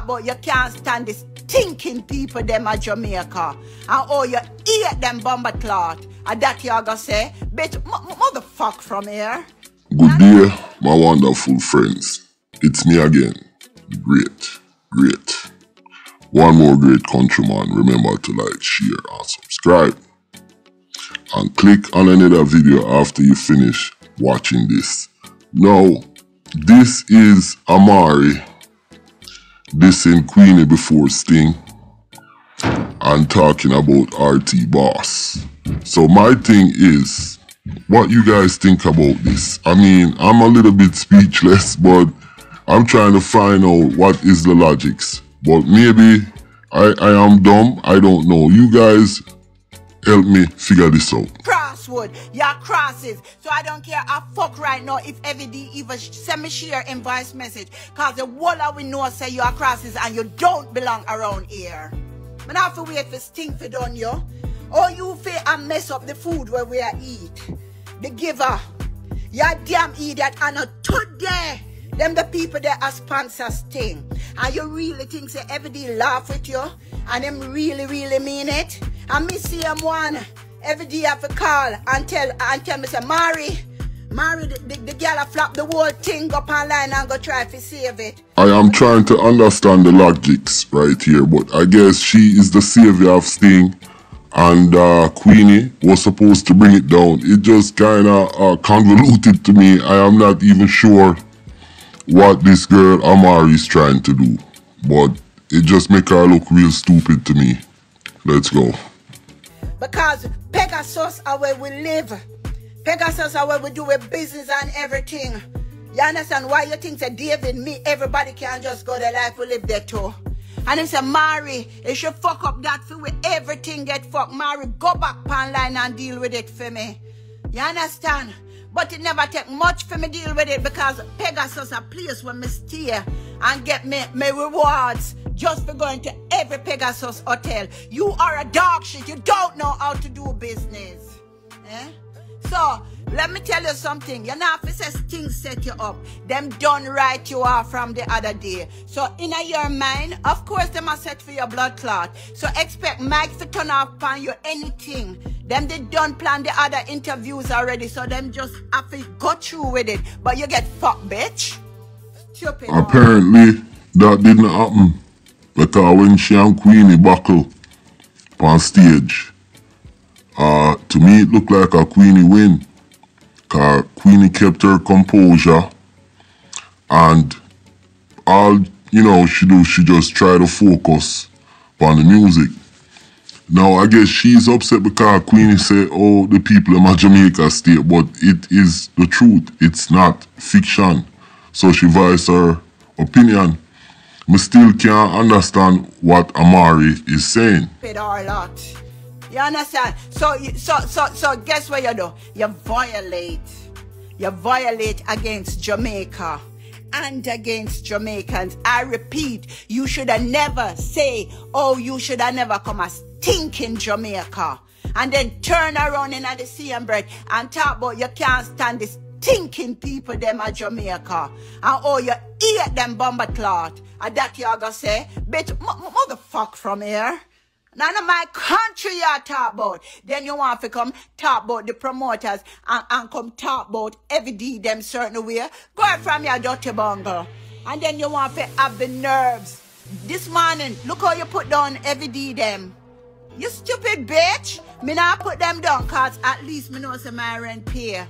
talk about you can't stand this thinking people them at Jamaica. And oh, you eat them bomber clot. And that you gonna say, bitch, m- motherfuck from here. Good day, my wonderful friends. It's me again. Great, great. One more great countryman. Remember to like, share, and subscribe. And click on another video after you finish watching this. Now, this is Amari dissing Queenie before Sting and talking about RT Boss. So my thing is, what you guys think about this? I mean, I'm a little bit speechless, but I'm trying to find out what is the logics. But maybe I, I am dumb. I don't know. You guys help me figure this out. Your crosses. So I don't care a fuck right now if every even send me share in voice message. Cause the whole of we know say you are crosses and you don't belong around here. Man, I have to wait for Sting for done you. Or you feel and mess up the food where we are eat. The giver. You damn idiot and not today. Them the people that are sponsors thing. And you really think say every day laugh with you? And them really, really mean it? And me see them one every day I have to call and tell and tell me say Mary, Mary the, the, the girl flop the whole thing up online and go try to save it. I am trying to understand the logics right here, but I guess she is the savior of Sting and uh, Queenie was supposed to bring it down. It just kind of uh, convoluted to me. I am not even sure what this girl Amari is trying to do, but it just make her look real stupid to me. Let's go. Because Pegasus are where we live. Pegasus are where we do a business and everything. You understand why you think that David, me, everybody can just go their life we live there too? And he said, Mary, if you fuck up that for me, everything get fucked. Mary, go back pan line and deal with it for me. You understand? But it never take much for me deal with it because Pegasus a place where me stay and get me, me rewards just for going to every Pegasus hotel. You are a dog shit. You don't know how to do business. Eh? So, let me tell you something. Your officers things set you up. Them done right you are from the other day. So in your mind, of course them are set for your blood clot. So expect Mike to turn off on you anything. Them they done plan the other interviews already. So them just have to go through with it. But you get fucked, bitch. Stupid. Apparently that didn't happen. Because when she and Queenie buckle on stage, uh, to me it looked like a Queenie win. Cause Queenie kept her composure and all you know she do she just try to focus on the music. Now I guess she's upset because Queenie said, oh the people in my Jamaica state, but it is the truth. It's not fiction. So she voiced her opinion. Me still can't understand what Amari is saying. You understand? So, so, so, so, guess what you do? You violate. You violate against Jamaica and against Jamaicans. I repeat, you should have never say, oh, you should have never come as thinking Jamaica. And then turn around in the same breath and talk about you can't stand this thinking people them at Jamaica. And oh, you eat them bomber clot. And that you gonna say, bitch, motherfuck from here. None of my country you talk about. Then you want to come talk about the promoters and, and come talk about every day them certain way. Go from your dirty bungle. And then you want to have the nerves. This morning, look how you put down every day them. You stupid bitch. Me not put them down cause at least me know some my rent pay.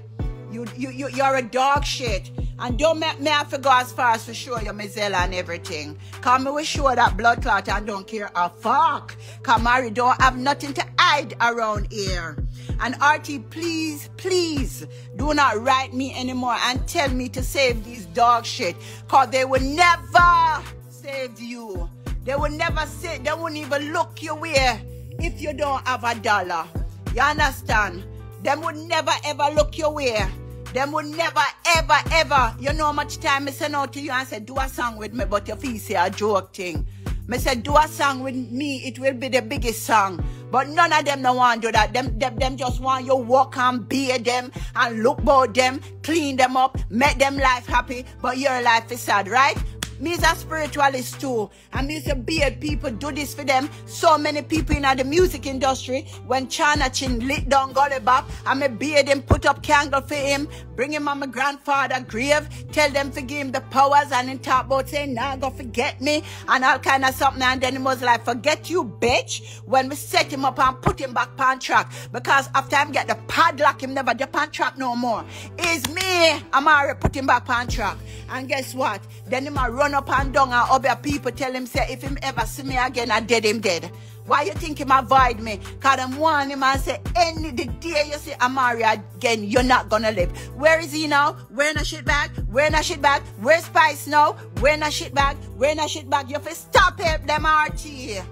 You, you, you, you're a dog shit. And don't make me have to go as far as to show you my zeal and everything. Come me will show that blood clot and don't care a fuck. Mary don't have nothing to hide around here. And RT, please, please, do not write me anymore and tell me to save these dog shit. Cause they will never save you. They will never say, they won't even look your way if you don't have a dollar. You understand? Them would never ever look your way. Them would never, ever, ever. You know how much time I send out to you and say, do a song with me, but your feel say a joke thing. Me say, do a song with me, it will be the biggest song. But none of them don't want to do that. Them, them, them just want you walk and beard them and look about them, clean them up, make them life happy, but your life is sad, right? Me is a spiritualist too. And me used to beard people do this for them. So many people in the music industry, when Shauna Chin lit down Gully Bop, I me beard him, put up candle for him, bring him on my grandfather grave, tell them to give him the powers and then talk about saying, nah, go forget me and all kind of something. And then he was like, forget you, bitch. When we set him up and put him back on track. Because after him get the padlock, him never the on track no more. Is me, I'm already put him back on track. And guess what? Then him a run up and down and other people tell him, say, if him ever see me again, I dead him dead. Why you think him avoid me? Cause I'm warn him and say, any the day you see Amari again, you're not gonna live. Where is he now? Where in a shit bag? Where in a shit bag? Where's Spice now? Where in a shit bag? Where in a shit bag? You to stop help them RT.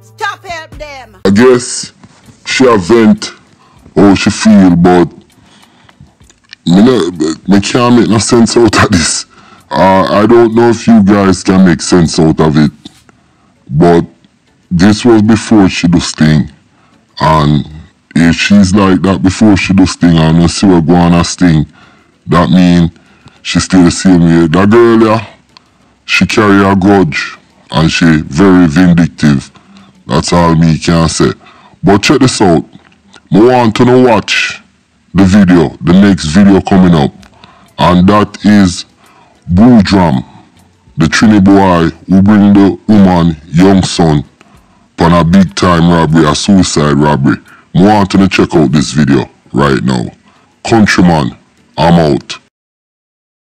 Stop help them. I guess she a vent how she feel, but me, no, me can't make no sense out of this. Uh, I don't know if you guys can make sense out of it, but this was before she do sting. And if she's like that before she do sting and you see her go on sting, that mean she still the same. That girl yeah, she carry a grudge and she very vindictive. That's all me can say. But check this out. I want to watch the video, the next video coming up. And that is Bull Drum, the Trini boy who bring the woman, young son, on a big time robbery, a suicide robbery. I want to check out this video right now. Countryman, I'm out.